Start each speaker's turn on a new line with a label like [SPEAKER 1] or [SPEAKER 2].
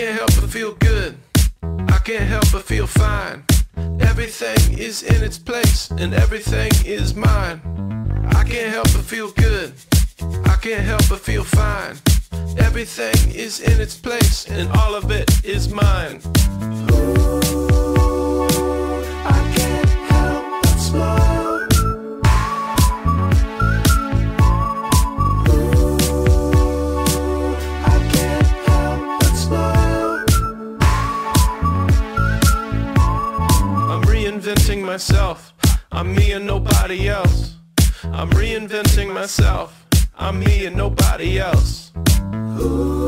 [SPEAKER 1] can't help but feel good. I can't help but feel fine. Everything is in its place and everything is mine. I can't help but feel good. I can't help but feel fine. Everything is in its place and all of it is mine. Reinventing myself. I'm me and nobody else. I'm reinventing myself. I'm me and nobody else. Ooh,